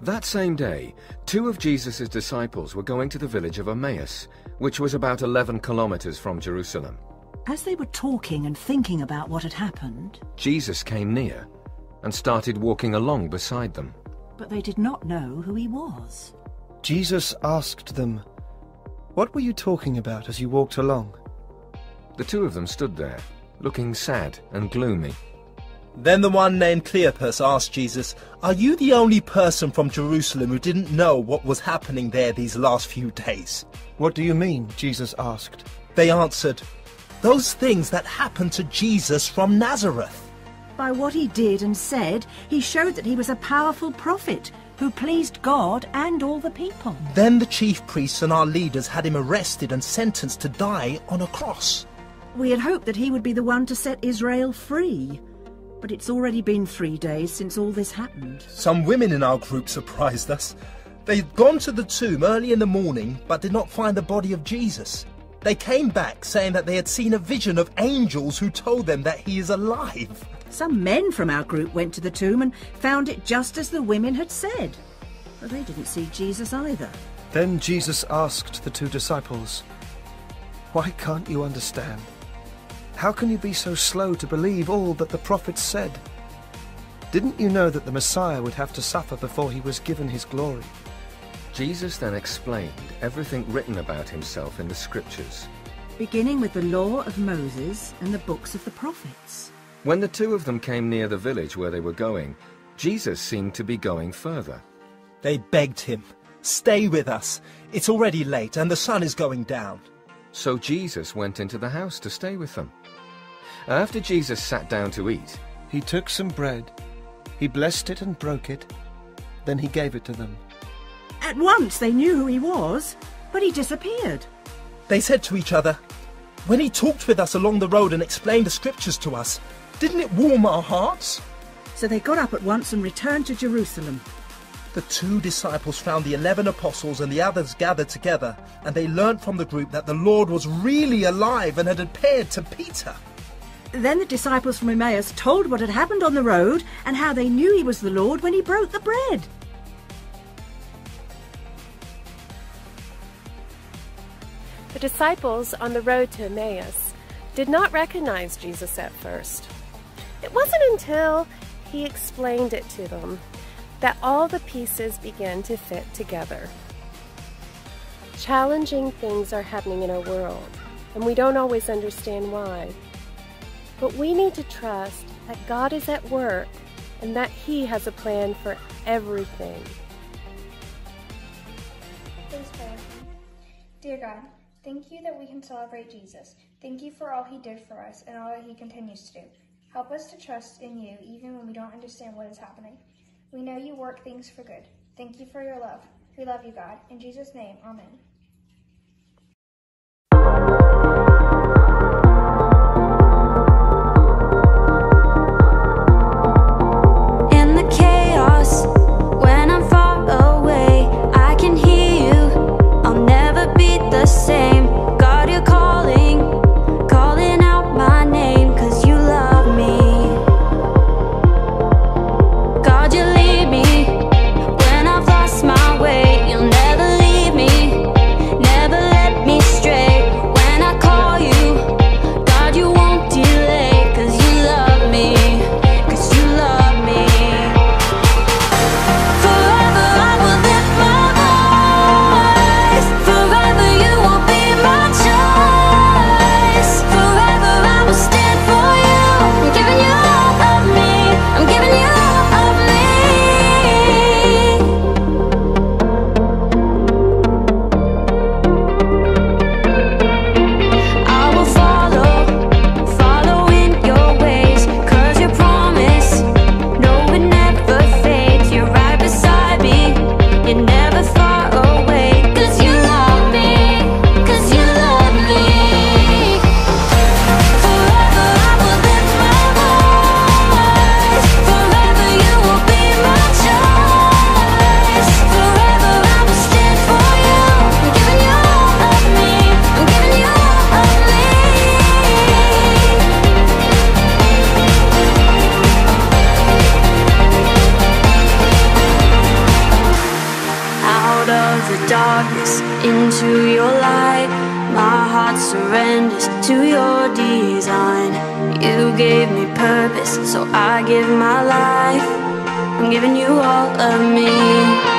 That same day, two of Jesus' disciples were going to the village of Emmaus, which was about 11 kilometers from Jerusalem. As they were talking and thinking about what had happened, Jesus came near and started walking along beside them. but they did not know who he was. Jesus asked them, What were you talking about as you walked along? The two of them stood there, looking sad and gloomy. Then the one named Cleopas asked Jesus, Are you the only person from Jerusalem who didn't know what was happening there these last few days? What do you mean? Jesus asked. They answered, Those things that happened to Jesus from Nazareth. By what he did and said, he showed that he was a powerful prophet who pleased God and all the people. Then the chief priests and our leaders had him arrested and sentenced to die on a cross. We had hoped that he would be the one to set Israel free. But it's already been three days since all this happened. Some women in our group surprised us. They'd gone to the tomb early in the morning but did not find the body of Jesus. They came back saying that they had seen a vision of angels who told them that he is alive. Some men from our group went to the tomb and found it just as the women had said. But they didn't see Jesus either. Then Jesus asked the two disciples, Why can't you understand? How can you be so slow to believe all that the prophets said? Didn't you know that the Messiah would have to suffer before he was given his glory? Jesus then explained everything written about himself in the scriptures. Beginning with the law of Moses and the books of the prophets. When the two of them came near the village where they were going, Jesus seemed to be going further. They begged him, Stay with us. It's already late and the sun is going down. So Jesus went into the house to stay with them. After Jesus sat down to eat, He took some bread, he blessed it and broke it, then he gave it to them. At once they knew who he was, but he disappeared. They said to each other, When he talked with us along the road and explained the scriptures to us, didn't it warm our hearts? So they got up at once and returned to Jerusalem. The two disciples found the eleven apostles and the others gathered together, and they learnt from the group that the Lord was really alive and had appeared to Peter. Then the disciples from Emmaus told what had happened on the road and how they knew he was the Lord when he broke the bread. The disciples on the road to Emmaus did not recognize Jesus at first. It wasn't until he explained it to them that all the pieces began to fit together. Challenging things are happening in our world, and we don't always understand why. But we need to trust that God is at work and that He has a plan for everything. Please pray. Dear God, thank you that we can celebrate Jesus. Thank you for all he did for us and all that he continues to do. Help us to trust in you even when we don't understand what is happening. We know you work things for good. Thank you for your love. We love you, God. In Jesus' name, amen. Darkness into your light. My heart surrenders to your design. You gave me purpose, so I give my life. I'm giving you all of me.